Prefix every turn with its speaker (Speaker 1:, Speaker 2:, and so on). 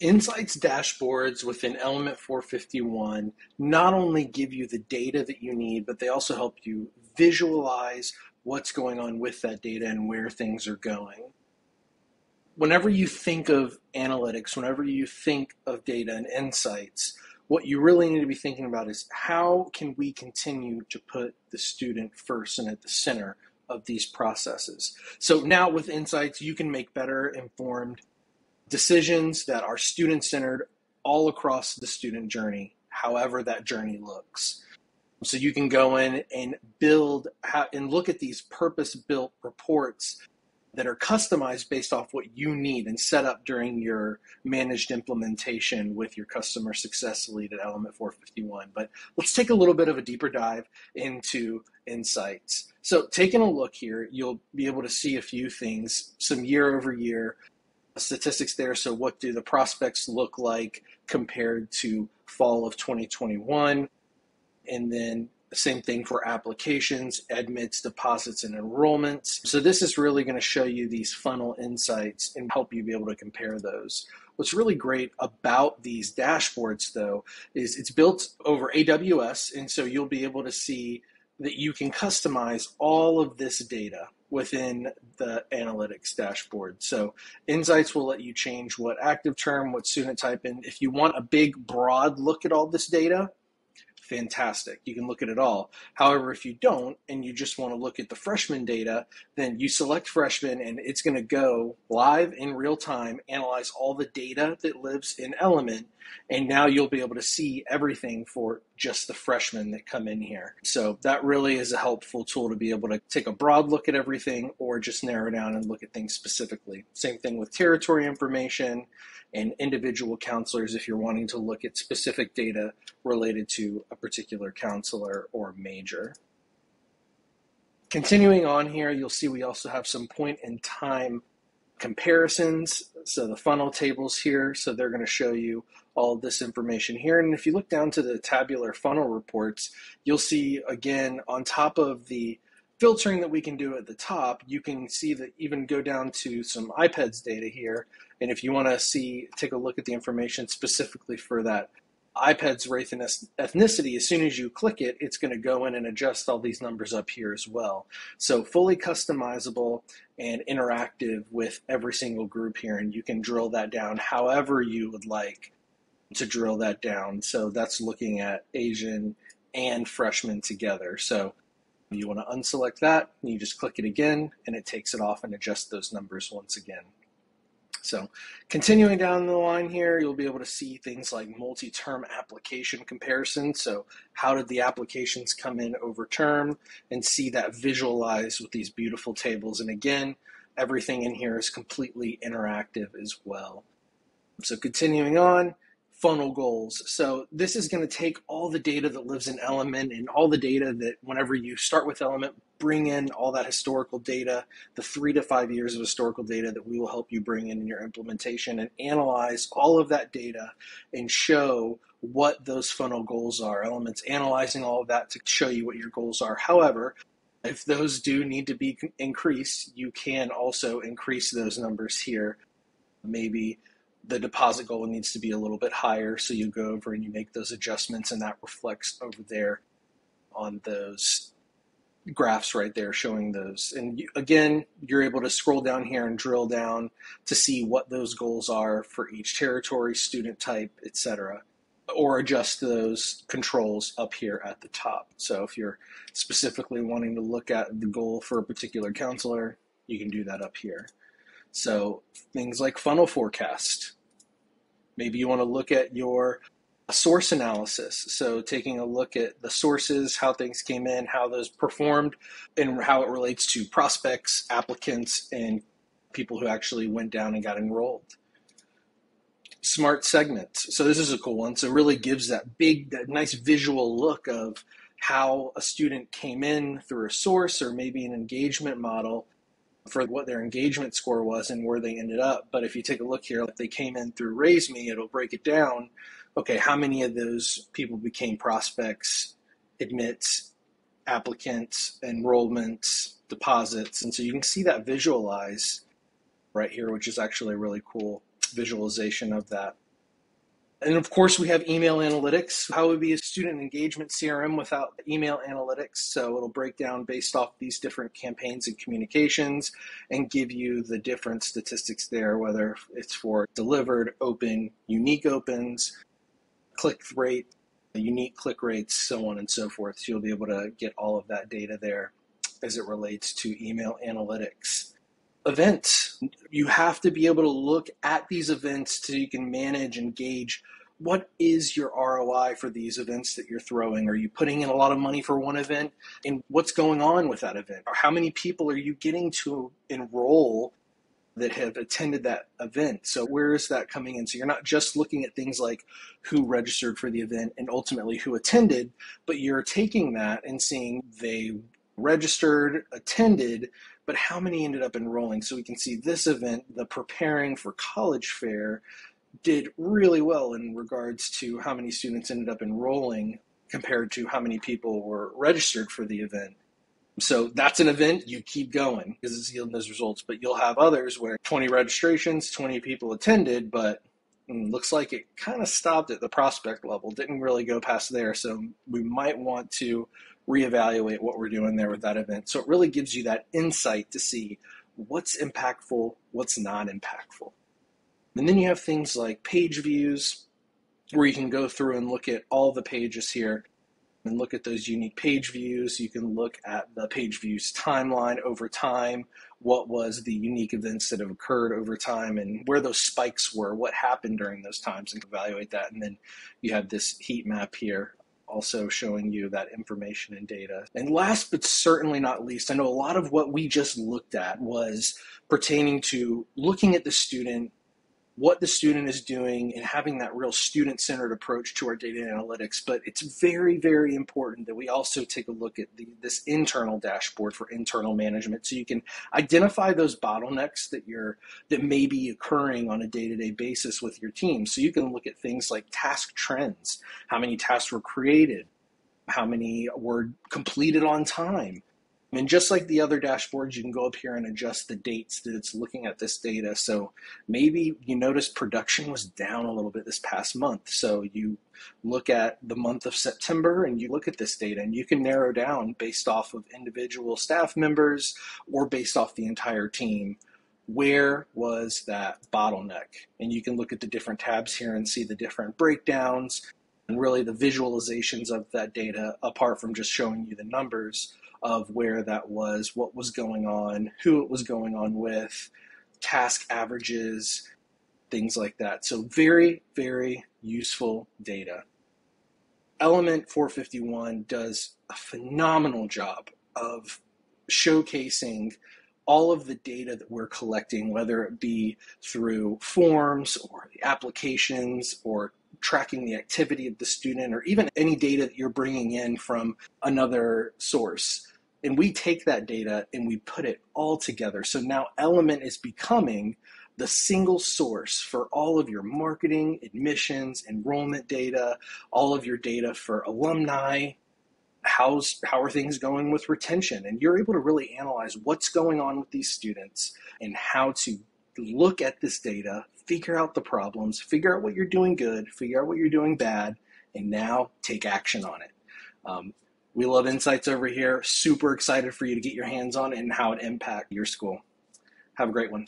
Speaker 1: Insights dashboards within Element 451 not only give you the data that you need, but they also help you visualize what's going on with that data and where things are going. Whenever you think of analytics, whenever you think of data and insights, what you really need to be thinking about is how can we continue to put the student first and at the center of these processes. So now with insights, you can make better informed decisions that are student centered all across the student journey, however that journey looks. So you can go in and build and look at these purpose built reports that are customized based off what you need and set up during your managed implementation with your customer success lead at Element 451. But let's take a little bit of a deeper dive into insights. So taking a look here, you'll be able to see a few things, some year over year statistics there. So what do the prospects look like compared to fall of 2021? And then the same thing for applications, admits, deposits, and enrollments. So this is really going to show you these funnel insights and help you be able to compare those. What's really great about these dashboards though is it's built over AWS and so you'll be able to see that you can customize all of this data within the analytics dashboard. So Insights will let you change what active term, what student type in. If you want a big broad look at all this data, fantastic. You can look at it all. However, if you don't and you just want to look at the freshman data, then you select freshman and it's going to go live in real time, analyze all the data that lives in Element, and now you'll be able to see everything for just the freshmen that come in here. So that really is a helpful tool to be able to take a broad look at everything or just narrow down and look at things specifically. Same thing with territory information and individual counselors if you're wanting to look at specific data related to a particular counselor or major. Continuing on here, you'll see we also have some point in time comparisons. So the funnel tables here, so they're going to show you all this information here. And if you look down to the tabular funnel reports, you'll see again on top of the filtering that we can do at the top, you can see that even go down to some IPEDS data here. And if you want to see, take a look at the information specifically for that IPEDS race and ethnicity, as soon as you click it, it's going to go in and adjust all these numbers up here as well. So fully customizable and interactive with every single group here, and you can drill that down however you would like to drill that down. So that's looking at Asian and freshmen together. So you want to unselect that, and you just click it again, and it takes it off and adjusts those numbers once again. So continuing down the line here, you'll be able to see things like multi-term application comparison. So how did the applications come in over term and see that visualized with these beautiful tables. And again, everything in here is completely interactive as well. So continuing on, funnel goals. So this is going to take all the data that lives in Element and all the data that whenever you start with Element, bring in all that historical data, the three to five years of historical data that we will help you bring in in your implementation and analyze all of that data and show what those funnel goals are. Elements analyzing all of that to show you what your goals are. However, if those do need to be increased, you can also increase those numbers here. Maybe the deposit goal needs to be a little bit higher. So you go over and you make those adjustments, and that reflects over there on those graphs right there showing those. And you, again, you're able to scroll down here and drill down to see what those goals are for each territory, student type, etc. Or adjust those controls up here at the top. So if you're specifically wanting to look at the goal for a particular counselor, you can do that up here. So things like funnel forecast. Maybe you want to look at your source analysis. So taking a look at the sources, how things came in, how those performed, and how it relates to prospects, applicants, and people who actually went down and got enrolled. Smart segments. So this is a cool one. So it really gives that big, that nice visual look of how a student came in through a source or maybe an engagement model for what their engagement score was and where they ended up. But if you take a look here, if they came in through RaiseMe, it'll break it down. Okay, how many of those people became prospects, admits, applicants, enrollments, deposits? And so you can see that visualize right here, which is actually a really cool visualization of that. And of course, we have email analytics. How would be a student engagement CRM without email analytics? So it'll break down based off these different campaigns and communications and give you the different statistics there, whether it's for delivered, open, unique opens, click rate, unique click rates, so on and so forth. So you'll be able to get all of that data there as it relates to email analytics events. You have to be able to look at these events so you can manage and gauge what is your ROI for these events that you're throwing? Are you putting in a lot of money for one event? And what's going on with that event? Or how many people are you getting to enroll that have attended that event? So, where is that coming in? So, you're not just looking at things like who registered for the event and ultimately who attended, but you're taking that and seeing they registered, attended, but how many ended up enrolling? So we can see this event, the preparing for college fair, did really well in regards to how many students ended up enrolling compared to how many people were registered for the event. So that's an event you keep going because it's yielding those results. But you'll have others where 20 registrations, 20 people attended, but mm, looks like it kind of stopped at the prospect level, didn't really go past there. So we might want to reevaluate what we're doing there with that event. So it really gives you that insight to see what's impactful, what's not impactful. And then you have things like page views, where you can go through and look at all the pages here and look at those unique page views. You can look at the page views timeline over time, what was the unique events that have occurred over time and where those spikes were, what happened during those times and evaluate that. And then you have this heat map here also showing you that information and data. And last but certainly not least, I know a lot of what we just looked at was pertaining to looking at the student what the student is doing and having that real student centered approach to our data analytics. But it's very, very important that we also take a look at the, this internal dashboard for internal management so you can identify those bottlenecks that you're that may be occurring on a day-to-day basis with your team. So you can look at things like task trends, how many tasks were created, how many were completed on time, and just like the other dashboards, you can go up here and adjust the dates that it's looking at this data. So maybe you notice production was down a little bit this past month. So you look at the month of September and you look at this data and you can narrow down based off of individual staff members or based off the entire team where was that bottleneck? And you can look at the different tabs here and see the different breakdowns and really the visualizations of that data apart from just showing you the numbers of where that was, what was going on, who it was going on with, task averages, things like that. So, very, very useful data. Element 451 does a phenomenal job of showcasing all of the data that we're collecting, whether it be through forms or the applications or tracking the activity of the student or even any data that you're bringing in from another source. And we take that data and we put it all together. So now Element is becoming the single source for all of your marketing, admissions, enrollment data, all of your data for alumni. How's, how are things going with retention? And you're able to really analyze what's going on with these students and how to look at this data, figure out the problems, figure out what you're doing good, figure out what you're doing bad, and now take action on it. Um, we love insights over here. Super excited for you to get your hands on it and how it impact your school. Have a great one.